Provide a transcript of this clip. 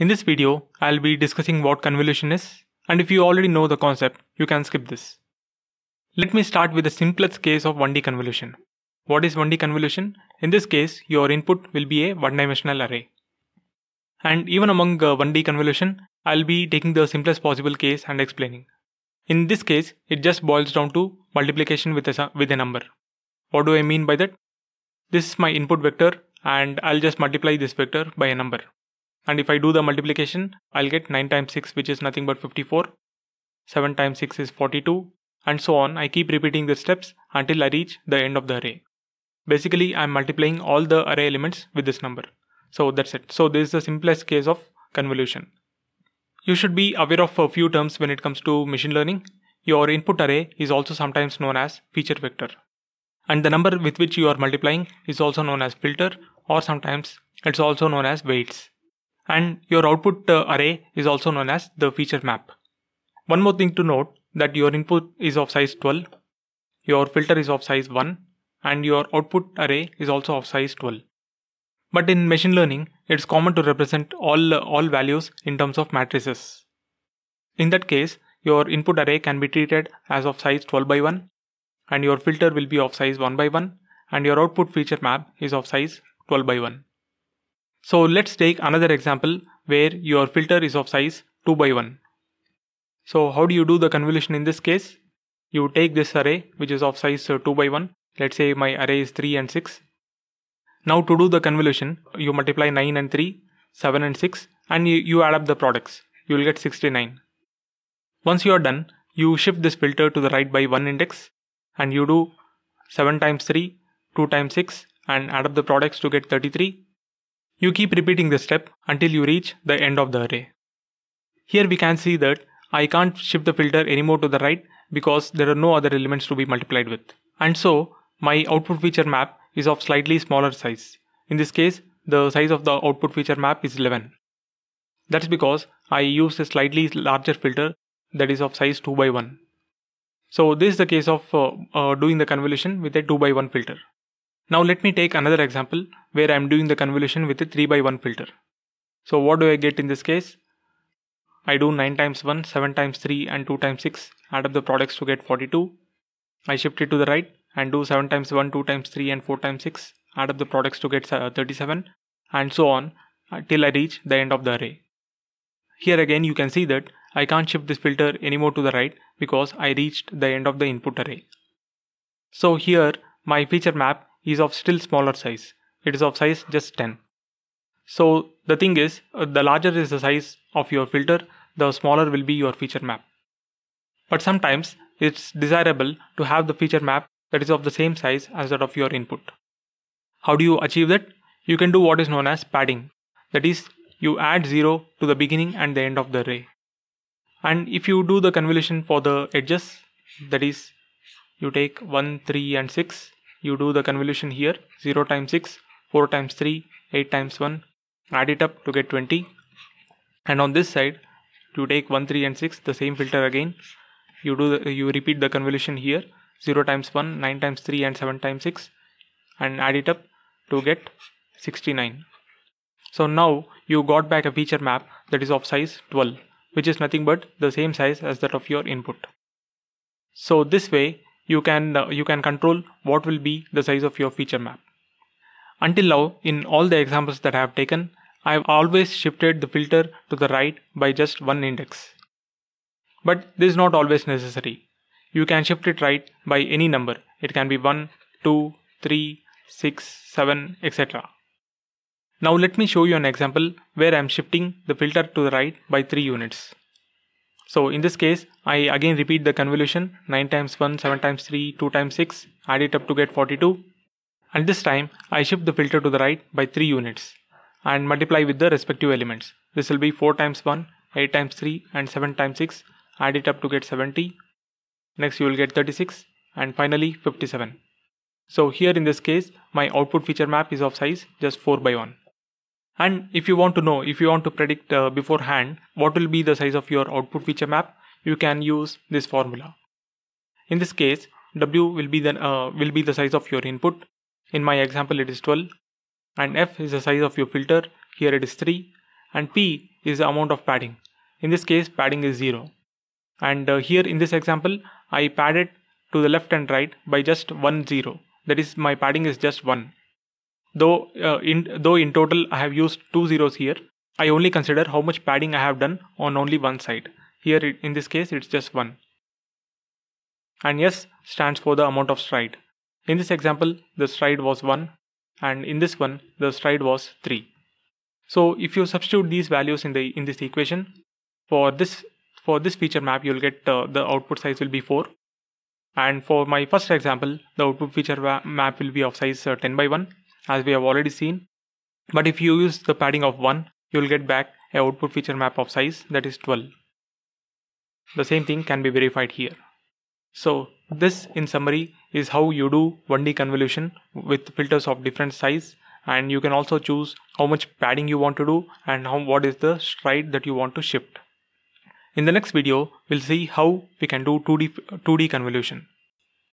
In this video, I'll be discussing what convolution is and if you already know the concept, you can skip this. Let me start with the simplest case of 1D convolution. What is 1D convolution? In this case, your input will be a one-dimensional array. And even among uh, 1D convolution, I'll be taking the simplest possible case and explaining. In this case, it just boils down to multiplication with a, with a number. What do I mean by that? This is my input vector and I'll just multiply this vector by a number. And if I do the multiplication, I'll get 9 times 6 which is nothing but 54. 7 times 6 is 42 and so on. I keep repeating the steps until I reach the end of the array. Basically, I'm multiplying all the array elements with this number. So that's it. So this is the simplest case of convolution. You should be aware of a few terms when it comes to machine learning. Your input array is also sometimes known as feature vector. And the number with which you are multiplying is also known as filter or sometimes it's also known as weights. And your output uh, array is also known as the feature map. One more thing to note that your input is of size 12, your filter is of size 1 and your output array is also of size 12. But in machine learning, it's common to represent all, all values in terms of matrices. In that case, your input array can be treated as of size 12 by 1 and your filter will be of size 1 by 1 and your output feature map is of size 12 by 1. So let's take another example where your filter is of size 2 by 1. So how do you do the convolution in this case? You take this array which is of size uh, 2 by 1. Let's say my array is 3 and 6 now to do the convolution, you multiply 9 and 3, 7 and 6 and you, you add up the products. You will get 69. Once you are done, you shift this filter to the right by 1 index and you do 7 times 3, 2 times 6 and add up the products to get 33. You keep repeating this step until you reach the end of the array. Here we can see that I can't shift the filter anymore to the right because there are no other elements to be multiplied with. And so my output feature map is of slightly smaller size. In this case, the size of the output feature map is 11. That's because I used a slightly larger filter that is of size 2 by 1. So this is the case of uh, uh, doing the convolution with a 2 by 1 filter. Now let me take another example where I am doing the convolution with a 3 by 1 filter. So what do I get in this case? I do 9 times 1, 7 times 3 and 2 times 6, add up the products to get 42. I shift it to the right and do 7 times 1, 2 times 3 and 4 times 6, add up the products to get uh, 37 and so on uh, till I reach the end of the array. Here again you can see that I can't shift this filter anymore to the right because I reached the end of the input array. So here my feature map is of still smaller size. It is of size just 10. So the thing is, uh, the larger is the size of your filter, the smaller will be your feature map. But sometimes it's desirable to have the feature map that is of the same size as that of your input. How do you achieve that? You can do what is known as padding. That is, you add 0 to the beginning and the end of the array. And if you do the convolution for the edges, that is, you take 1, 3 and 6, you do the convolution here 0 times 6, 4 times 3, 8 times 1, add it up to get 20. And on this side, you take 1, 3 and 6, the same filter again, you do the, you repeat the convolution here 0 times 1, 9 times 3 and 7 times 6 and add it up to get 69. So now you got back a feature map that is of size 12 which is nothing but the same size as that of your input. So this way you can uh, you can control what will be the size of your feature map. Until now in all the examples that I have taken I have always shifted the filter to the right by just one index. But this is not always necessary. You can shift it right by any number. It can be 1, 2, 3, 6, 7, etc. Now let me show you an example where I am shifting the filter to the right by 3 units. So in this case, I again repeat the convolution 9 times 1, 7 times 3, 2 times 6, add it up to get 42. And this time I shift the filter to the right by 3 units and multiply with the respective elements. This will be 4 times 1, 8 times 3 and 7 times 6, add it up to get 70 next you will get 36 and finally 57 so here in this case my output feature map is of size just 4 by 1 and if you want to know if you want to predict uh, beforehand what will be the size of your output feature map you can use this formula in this case w will be the uh, will be the size of your input in my example it is 12 and f is the size of your filter here it is 3 and p is the amount of padding. In this case padding is 0. And uh, here in this example I padded to the left and right by just 1 0 that is my padding is just 1. Though uh, in though in total I have used two zeros here I only consider how much padding I have done on only one side. Here in this case it's just 1. And S stands for the amount of stride. In this example the stride was 1 and in this one the stride was 3. So if you substitute these values in the in this equation for this for this feature map you'll get uh, the output size will be 4 and for my first example the output feature map will be of size uh, 10 by 1 as we have already seen but if you use the padding of 1 you will get back a output feature map of size that is 12. The same thing can be verified here. So this in summary is how you do 1D convolution with filters of different size and you can also choose how much padding you want to do and how what is the stride that you want to shift. In the next video we'll see how we can do 2D 2D convolution.